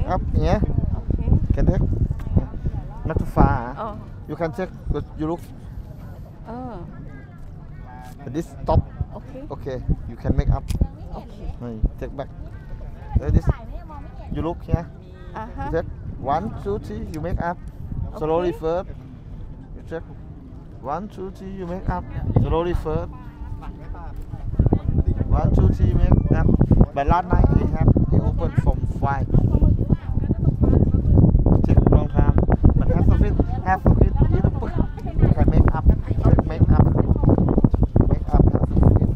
make up. Yeah. okay Can take. Not too far. oh You can take. But you look. oh This top. okay Okay. You can make up. okay take back. Uh, this. You look here. uh You huh take. One, two, three. You make up. Slowly Okay. first. You check. One, two, three. You make up. Slowly first. One, two, three. Make up. But last night he have he opened from five. Take long time. But half of it, half of it, you know, put, you can make up. Take make up. Make up half of it.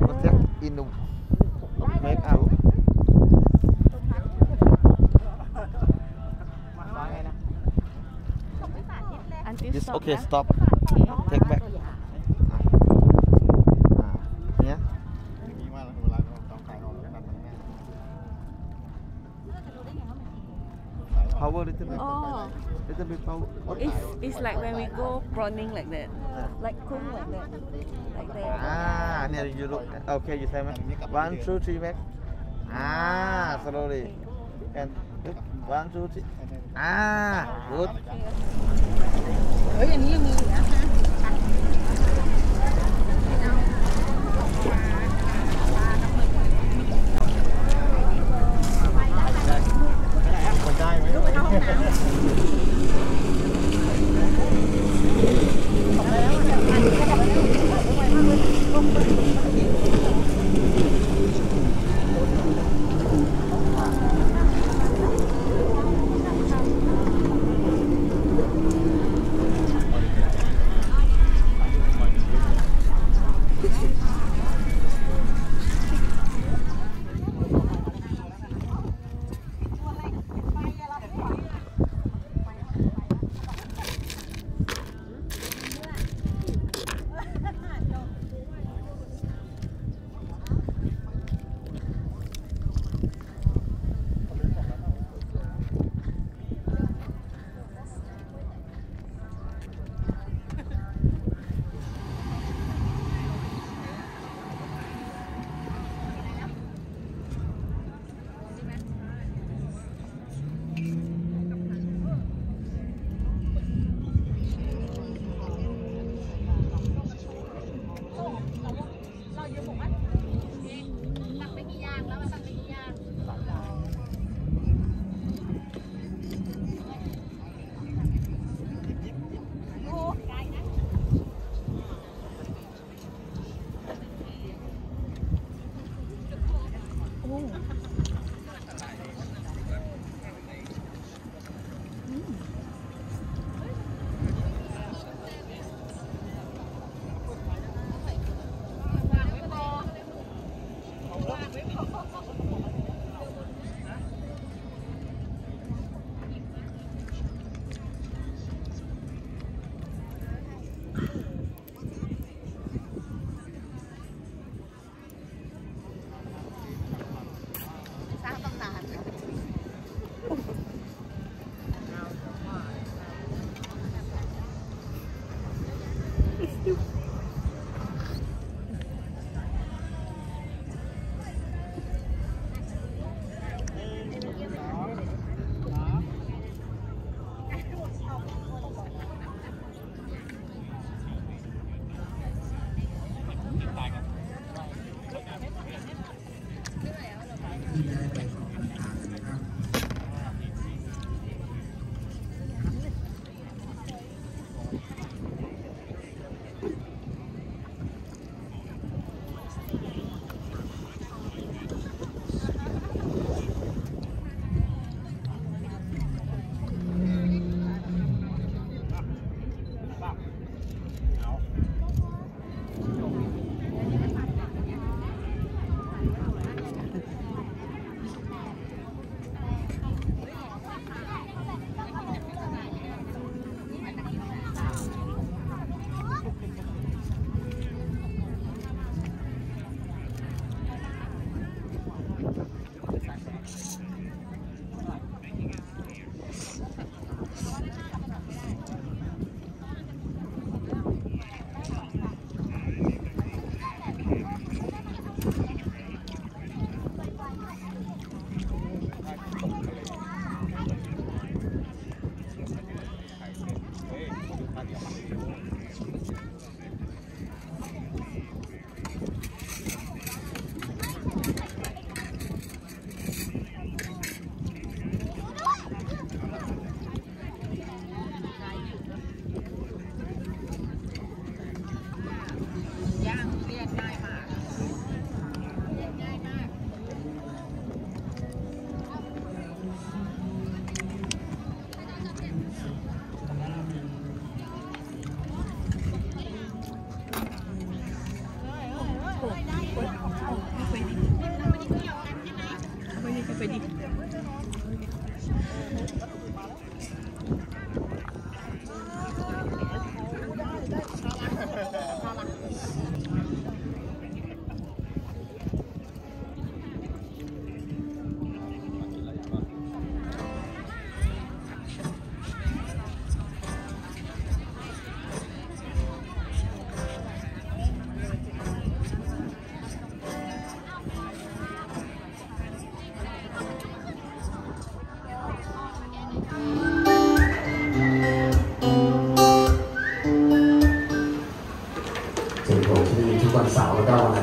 But take in the make up. and this This stop okay.Stop. Take back. Power little bit. oh Little bit power. it's it's like when we go prawning like that like cook like that like that Ah, near you look. Okay, you say One, two, three, make. Ah, slowly. And look. one, two, three. Ah, good. เฮ้ยอันนี้ยังมีอยู่นะคะ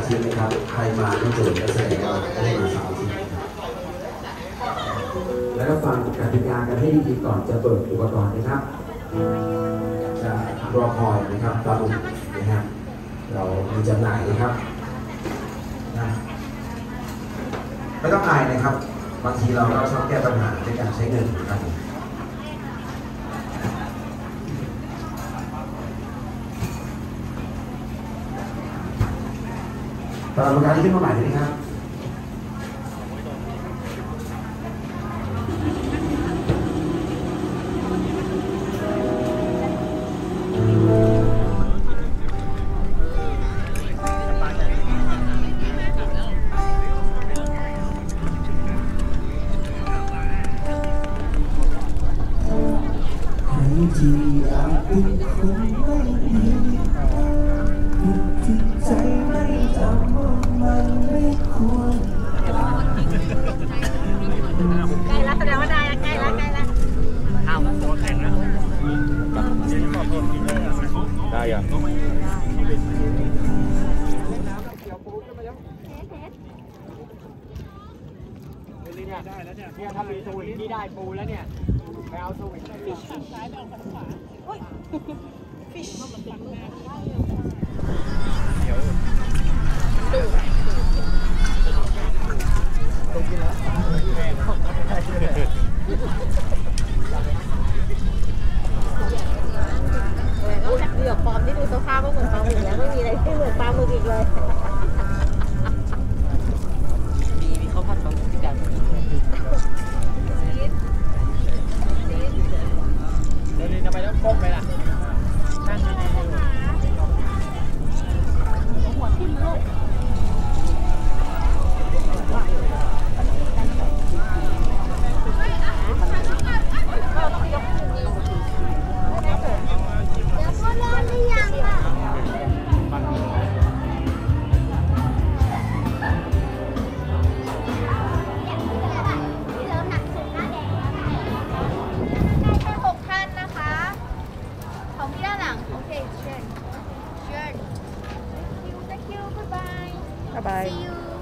ทิตย์นะครับ ใครมาที่จุดก็แสดงว่าไม่ได้มาสาร์อาทิบแล้วก็ฟังกติกากันให้ดีๆก่อนจะเปิดอุปกรณ์นะครับ จะรอคอยนะครับปลาดุกนะครับเรามีจำหน่ายนะครับนะไม่ต้องอายนะครับ บางทีเราก็ชอบแก้ปัญหาด้วยการใช้เงินนะครับ Dalam berkali itu mana ini kan? Hãy subscribe cho kênh Ghiền Mì Gõ Để không bỏ lỡ những video hấp dẫn ได้ยังเนี่ยไำลีทูเนี่ยถ้ามีสวิงนี่ได้ปูแล้วเนี่ยไปเอาสวิงฝั่ซ้ายไปเอาขวาเฮ้ย Bye-bye.